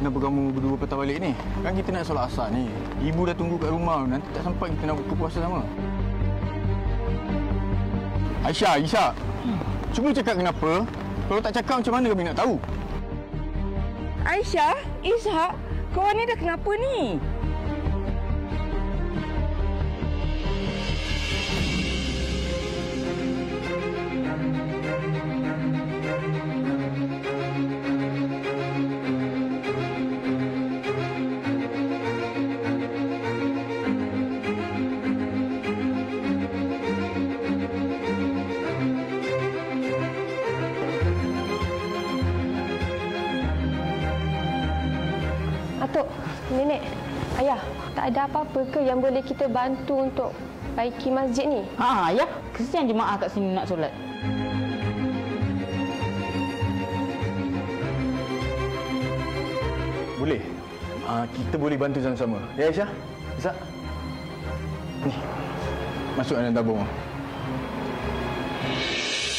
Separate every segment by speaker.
Speaker 1: kenapa kamu berdua patah balik ni? Kan kita nak solat asar ni. Ibu dah tunggu kat rumah. Nanti tak sampai kita nak buka puasa sama. Aisyah, Aisyah. Cuma cakap kenapa. Kalau tak cakap macam mana kami nak tahu?
Speaker 2: Aisyah, Ishak, korang ni dah kenapa ni?
Speaker 3: Nenek, ayah, tak ada apa-apa ke yang boleh kita bantu untuk baiki masjid ni?
Speaker 4: Ha, ya. Kesian jemaah kat sini nak solat.
Speaker 1: Boleh. Uh, kita boleh bantu sama-sama. Ya Aisyah? Izzak? Ni. Masuk dalam tabung.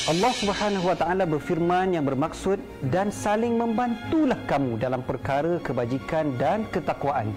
Speaker 5: Allah Subhanahu Wa Taala berfirman yang bermaksud dan saling membantulah kamu dalam perkara kebajikan dan ketakwaan.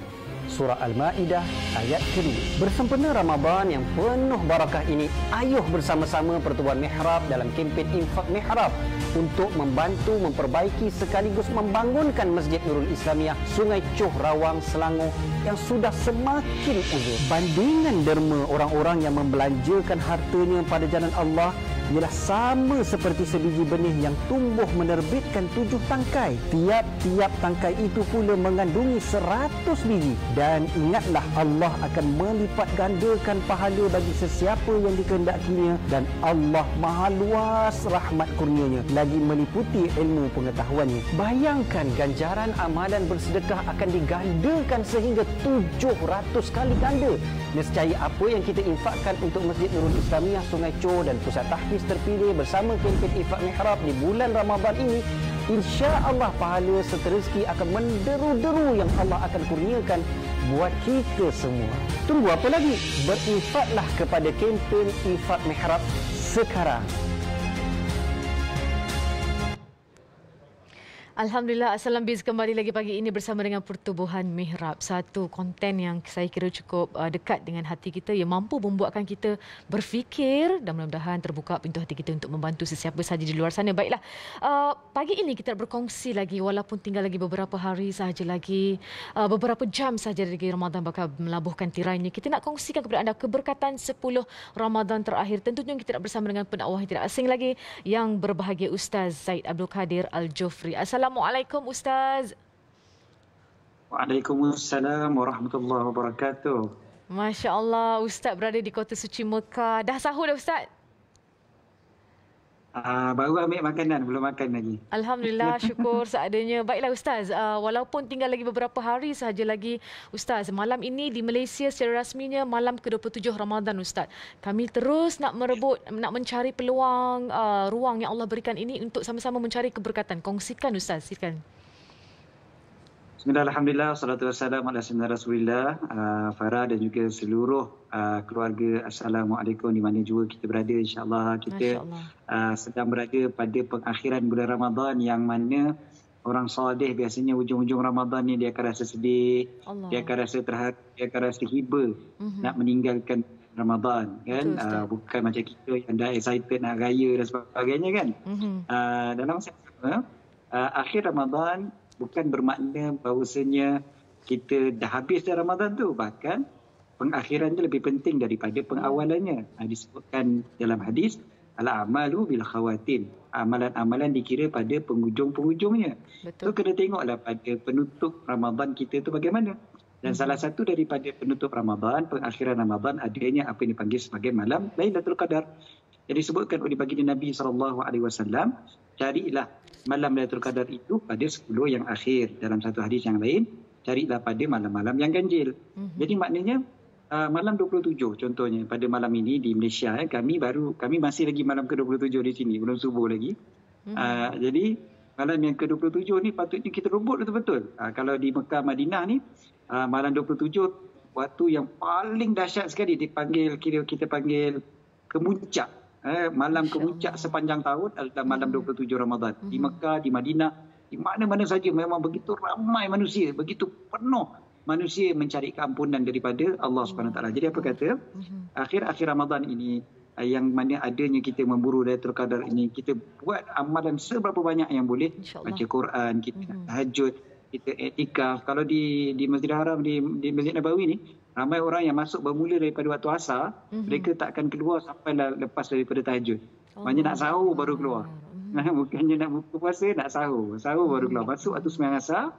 Speaker 5: Surah Al-Maidah ayat kedua. Bersempena Ramadan yang penuh barakah ini, ayuh bersama-sama Pertubuhan Mihrab dalam kempen Infak Mihrab untuk membantu memperbaiki sekaligus membangunkan Masjid Nurul Islamiah Sungai Cuh Rawang Selangor yang sudah semakin uzur. Bandingan derma orang-orang yang membelanjakan hartanya pada jalan Allah ialah sama seperti sebiji benih yang tumbuh menerbitkan tujuh tangkai. Tiap-tiap tangkai itu pula mengandungi seratus biji. Dan ingatlah Allah akan melipat gandakan pahala bagi sesiapa yang dikehendakinya dan Allah maha luas rahmat kurnianya lagi meliputi ilmu pengetahuannya. Bayangkan ganjaran amalan bersedekah akan digandakan sehingga tujuh ratus kali ganda. Nescaya apa yang kita infakkan untuk Masjid Nurul Islamiah Sungai Cho dan Pusat Tahfiz terpilih bersama kempen Infak Mihrab di bulan Ramadan ini insya Allah pahala serta rezeki akan menderu-deru yang Allah akan kurniakan buat kita semua. Tunggu apa lagi? Berinfaklah kepada kempen Infak Mihrab sekarang.
Speaker 6: Alhamdulillah, Assalam Biz kembali lagi pagi ini bersama dengan Pertubuhan Mihrab. Satu konten yang saya kira cukup uh, dekat dengan hati kita yang mampu membuatkan kita berfikir dan mudah-mudahan terbuka pintu hati kita untuk membantu sesiapa sahaja di luar sana. Baiklah, uh, pagi ini kita berkongsi lagi walaupun tinggal lagi beberapa hari sahaja lagi, uh, beberapa jam sahaja lagi Ramadan bakal melabuhkan tirainya. Kita nak kongsikan kepada anda keberkatan 10 Ramadan terakhir. Tentunya kita nak bersama dengan pendakwah yang tidak asing lagi yang berbahagia Ustaz Zaid Abdul Kadir Al-Jufri. Assalamualaikum. Assalamualaikum Ustaz.
Speaker 7: Waalaikumsalam warahmatullahi wabarakatuh.
Speaker 6: Masya Allah, Ustaz berada di kota suci Mekah. Dah sahur dah Ustaz?
Speaker 7: Uh, baru ambil makanan, belum makan lagi.
Speaker 6: Alhamdulillah, syukur seadanya. Baiklah Ustaz, uh, walaupun tinggal lagi beberapa hari sahaja lagi Ustaz, malam ini di Malaysia secara rasminya malam ke-27 Ramadan Ustaz. Kami terus nak merebut, nak mencari peluang uh, ruang yang Allah berikan ini untuk sama-sama mencari keberkatan. Kongsikan Ustaz, silakan.
Speaker 7: Bismillah, Alhamdulillah, salatu wassalamu ala sayyidina Rasulillah, uh, Farah dan juga seluruh uh, keluarga. Assalamualaikum di mana juga kita berada. InsyaAllah kita uh, sedang berada pada pengakhiran bulan Ramadan yang mana orang salih biasanya hujung-hujung Ramadan ni dia akan rasa sedih, Allah. dia akan rasa terhad, dia akan rasa hiba uh-huh. nak meninggalkan Ramadan kan Betul, uh, bukan macam kita yang dah excited nak raya dan sebagainya kan uh-huh. uh, dalam masa sama uh, akhir Ramadan bukan bermakna bahawasanya kita dah habis dah Ramadan tu. Bahkan pengakhiran dia lebih penting daripada pengawalannya. Ha, disebutkan dalam hadis al amalu bil khawatin amalan-amalan dikira pada penghujung-penghujungnya. Tu kena tengoklah pada penutup Ramadan kita tu bagaimana. Dan hmm. salah satu daripada penutup Ramadan pengakhiran Ramadan adanya apa yang dipanggil sebagai malam Lailatul Qadar. Yang disebutkan oleh baginda Nabi sallallahu alaihi wasallam carilah malam Lailatul Qadar itu pada 10 yang akhir dalam satu hadis yang lain carilah pada malam-malam yang ganjil. Mm-hmm. Jadi maknanya uh, malam 27 contohnya pada malam ini di Malaysia eh, kami baru kami masih lagi malam ke-27 di sini belum subuh lagi. Mm-hmm. Uh, jadi malam yang ke-27 ni patutnya kita rebut betul-betul. Uh, kalau di Mekah Madinah ni uh, malam 27 waktu yang paling dahsyat sekali dipanggil kira kita panggil kemuncak eh, malam kemuncak sepanjang tahun adalah malam 27 Ramadan. Mm-hmm. Di Mekah, di Madinah, Di mana-mana saja memang begitu ramai manusia, begitu penuh manusia mencari keampunan daripada Allah Subhanahu Taala. Jadi apa kata? Akhir-akhir Ramadan ini eh, yang mana adanya kita memburu Lailatul Qadar ini, kita buat amalan seberapa banyak yang boleh baca Quran, kita mm-hmm. tahajud, kita etikaf. Kalau di di Masjidil Haram di di Masjid Nabawi ni, ramai orang yang masuk bermula daripada waktu asar, mm-hmm. mereka tak akan keluar sampai lepas daripada tahajud. Oh. Banyak nak sahur baru keluar. Mm-hmm. Bukannya nak buka puasa, nak sahur. Sahur baru keluar. Masuk waktu sembilan asar,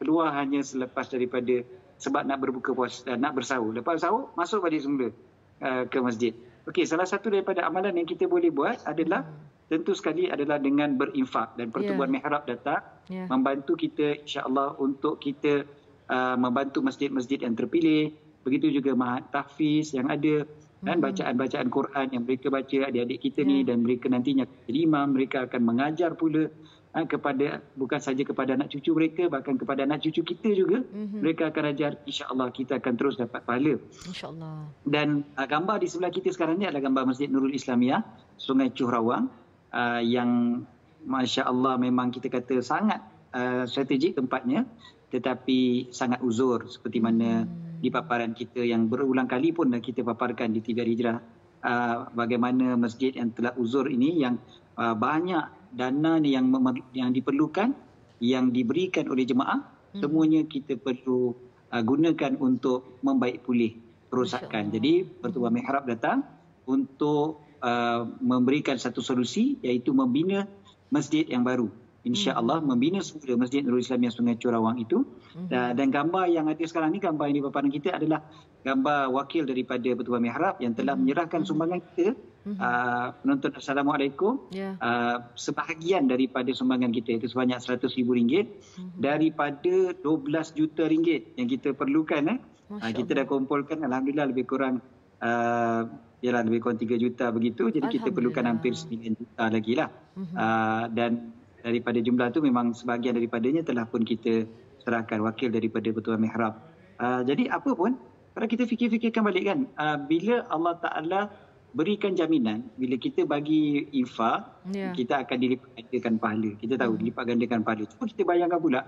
Speaker 7: keluar hanya selepas daripada sebab nak berbuka puasa uh, nak bersahur lepas sahur masuk balik semula uh, ke masjid okey salah satu daripada amalan yang kita boleh buat adalah hmm. tentu sekali adalah dengan berinfak dan pertubuhan yeah. mihrab datang yeah. membantu kita insyaallah untuk kita uh, membantu masjid-masjid yang terpilih begitu juga mahat tahfiz yang ada dan hmm. bacaan-bacaan Quran yang mereka baca adik-adik kita ni dan mereka nantinya jadi imam mereka akan mengajar pula ha, kepada bukan saja kepada anak cucu mereka bahkan kepada anak cucu kita juga mm-hmm. mereka akan ajar insya-Allah kita akan terus dapat pahala
Speaker 6: insya-Allah
Speaker 7: dan uh, gambar di sebelah kita sekarang ni adalah gambar Masjid Nurul Islamiyah Sungai Cuhrawang uh, yang masya-Allah memang kita kata sangat uh, strategik tempatnya tetapi sangat uzur seperti mana hmm. Di paparan kita yang berulang kali pun kita paparkan di TV Hijrah uh, bagaimana masjid yang telah uzur ini yang uh, banyak dana yang yang diperlukan yang diberikan oleh jemaah hmm. semuanya kita perlu uh, gunakan untuk membaik pulih kerosakan. Jadi Pertuan Mihrab datang untuk uh, memberikan satu solusi iaitu membina masjid yang baru. InsyaAllah hmm. membina semula Masjid Nurul Islam yang Sungai Curawang itu. Hmm. Dan, gambar yang ada sekarang ni, gambar yang di paparan kita adalah gambar wakil daripada Pertuan Mihrab yang telah hmm. menyerahkan sumbangan kita. Uh, penonton Assalamualaikum. Yeah. Uh, sebahagian daripada sumbangan kita itu sebanyak RM100,000 mm-hmm. daripada RM12 juta ringgit yang kita perlukan. Eh. Uh, kita dah kumpulkan Alhamdulillah lebih kurang uh, yalah, lebih kurang 3 juta begitu. Jadi kita perlukan hampir 9 juta lagi lah. Mm-hmm. Uh, dan daripada jumlah itu memang sebahagian daripadanya telah pun kita serahkan wakil daripada Betul Mihrab. Uh, jadi apa pun, kalau kita fikir-fikirkan balik kan, uh, bila Allah Ta'ala berikan jaminan bila kita bagi infak yeah. kita akan dilipat gandakan pahala kita tahu hmm. dilipat gandakan pahala cuba kita bayangkan pula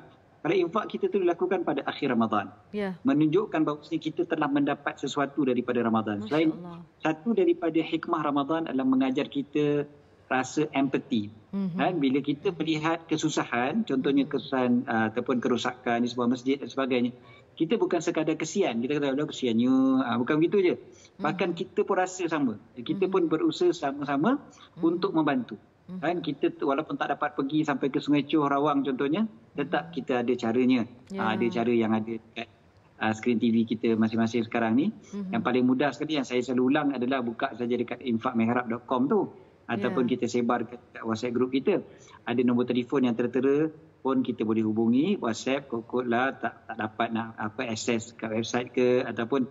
Speaker 7: kalau infak kita tu dilakukan pada akhir Ramadan yeah. menunjukkan bahawa kita telah mendapat sesuatu daripada Ramadan selain satu daripada hikmah Ramadan adalah mengajar kita rasa empathy mm-hmm. kan bila kita melihat kesusahan contohnya kesusahan uh, ataupun kerosakan di sebuah masjid dan sebagainya kita bukan sekadar kesian kita kata dah kesiannya uh, bukan begitu je bahkan hmm. kita pun rasa sama kita hmm. pun berusaha sama-sama hmm. untuk membantu kan kita walaupun tak dapat pergi sampai ke Sungai Choh Rawang contohnya tetap kita ada caranya yeah. uh, ada cara yang ada dekat uh, skrin TV kita masing-masing sekarang ni hmm. yang paling mudah sekali yang saya selalu ulang adalah buka saja dekat infakmehrab.com tu ataupun yeah. kita sebar ke WhatsApp group kita ada nombor telefon yang tertera pun kita boleh hubungi WhatsApp kokot lah tak tak dapat nak apa akses ke website ke ataupun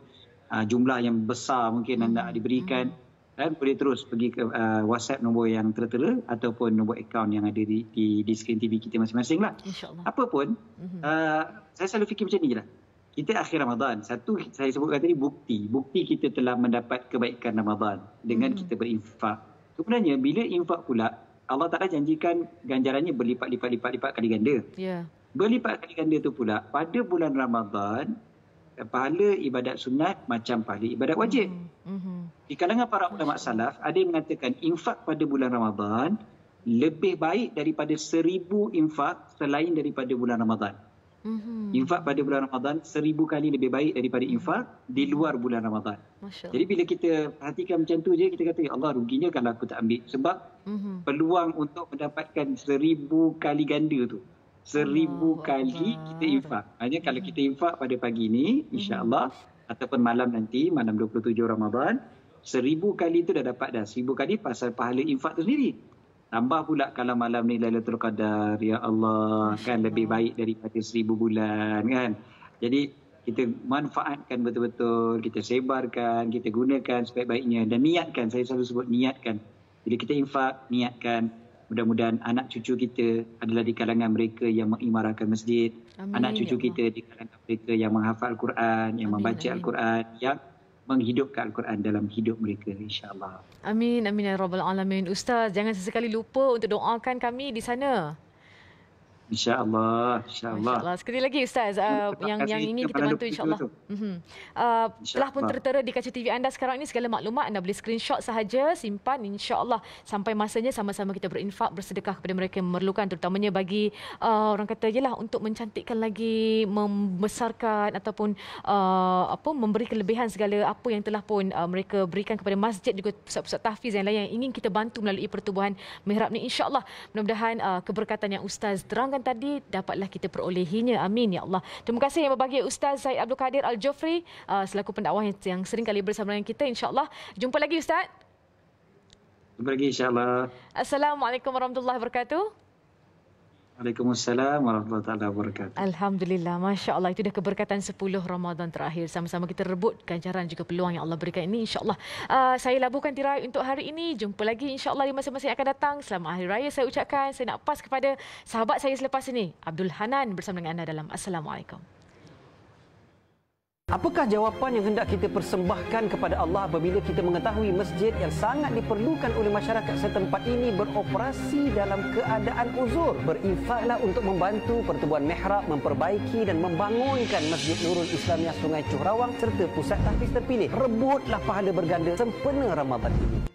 Speaker 7: uh, jumlah yang besar mungkin hmm. nak diberikan hmm. dan boleh terus pergi ke uh, WhatsApp nombor yang tertera ataupun nombor akaun yang ada di di, di skrin TV kita masing-masing lah. InsyaAllah. Apa pun hmm. uh, saya selalu fikir macam ni je lah. Kita akhir Ramadan. Satu saya sebutkan tadi bukti. Bukti kita telah mendapat kebaikan Ramadan dengan hmm. kita berinfak. Sebenarnya bila infak pula Allah Taala janjikan ganjarannya berlipat-lipat-lipat-lipat kali ganda. Ya. Berlipat kali ganda tu pula pada bulan Ramadan pahala ibadat sunat macam pahala ibadat wajib. Mm-hmm. Di kalangan para ulama salaf ada yang mengatakan infak pada bulan Ramadan lebih baik daripada seribu infak selain daripada bulan Ramadan. Mm-hmm. Infak pada bulan Ramadan seribu kali lebih baik daripada infak di luar bulan Ramadan. Jadi bila kita perhatikan macam tu je, kita kata, ya Allah ruginya kalau aku tak ambil. Sebab mm-hmm. peluang untuk mendapatkan seribu kali ganda tu. Seribu Allah kali Allah. kita infak. Hanya mm-hmm. kalau kita infak pada pagi ni, mm-hmm. insyaAllah, mm-hmm. ataupun malam nanti, malam 27 Ramadan, seribu kali tu dah dapat dah. Seribu kali pasal pahala infak tu sendiri. Tambah pula kalau malam ni Lailatul Qadar, ya Allah, kan lebih baik daripada seribu bulan kan. Jadi kita manfaatkan betul-betul, kita sebarkan, kita gunakan sebaik-baiknya dan niatkan, saya selalu sebut niatkan. Bila kita infak, niatkan mudah-mudahan anak cucu kita adalah di kalangan mereka yang mengimarahkan masjid. Amin, anak cucu ya kita di kalangan mereka yang menghafal Al-Quran, yang amin, membaca amin. Al-Quran, yang menghidupkan Al-Quran dalam hidup mereka insya-Allah.
Speaker 6: Amin amin ya rabbal alamin. Ustaz, jangan sesekali lupa untuk doakan kami di sana.
Speaker 7: InsyaAllah. InsyaAllah.
Speaker 6: InsyaAllah. Sekali lagi Ustaz, uh, yang yang ingin kita bantu insyaAllah. Mm-hmm. Uh, telah pun tertera di kaca TV anda sekarang ini segala maklumat. Anda boleh screenshot sahaja, simpan insyaAllah. Sampai masanya sama-sama kita berinfak, bersedekah kepada mereka yang memerlukan. Terutamanya bagi uh, orang kata je lah untuk mencantikkan lagi, membesarkan ataupun uh, apa memberi kelebihan segala apa yang telah pun uh, mereka berikan kepada masjid juga pusat-pusat tahfiz yang lain yang ingin kita bantu melalui pertubuhan mihrab ni insyaAllah. Mudah-mudahan uh, keberkatan yang Ustaz terangkan yang tadi dapatlah kita perolehinya. Amin ya Allah. Terima kasih yang berbahagia Ustaz Said Abdul Kadir Al-Jofri uh, selaku pendakwah yang, yang sering kali bersama dengan kita insya-Allah. Jumpa lagi Ustaz.
Speaker 7: Jumpa lagi insya-Allah.
Speaker 6: Assalamualaikum warahmatullahi wabarakatuh.
Speaker 7: Waalaikumsalam warahmatullahi wabarakatuh.
Speaker 6: Alhamdulillah, Masya Allah. Itu dah keberkatan 10 Ramadan terakhir. Sama-sama kita rebut ganjaran juga peluang yang Allah berikan ini. InsyaAllah. Uh, saya labuhkan tirai untuk hari ini. Jumpa lagi insyaAllah di masa-masa yang akan datang. Selamat Hari Raya saya ucapkan. Saya nak pas kepada sahabat saya selepas ini. Abdul Hanan bersama dengan anda dalam Assalamualaikum.
Speaker 5: Apakah jawapan yang hendak kita persembahkan kepada Allah apabila kita mengetahui masjid yang sangat diperlukan oleh masyarakat setempat ini beroperasi dalam keadaan uzur? Berinfaklah untuk membantu pertubuhan mihrab memperbaiki dan membangunkan Masjid Nurul Islamiyah Sungai Cuhrawang serta pusat tahfiz terpilih. Rebutlah pahala berganda sempena Ramadan ini.